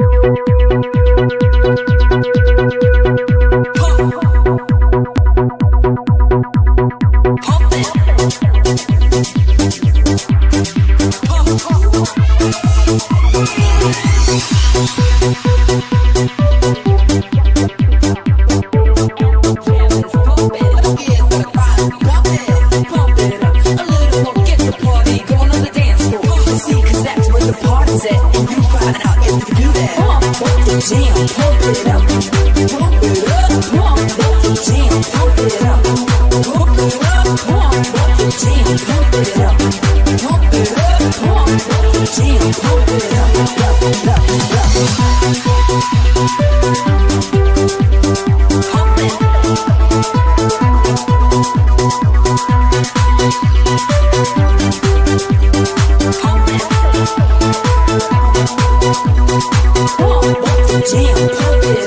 Thank you. down, pump it up, pump it up, pump it up, pump it pump it up, pump it up, pump it up. pump it up, pump it up, pump it pump it up, up, up, up. Jam, pump it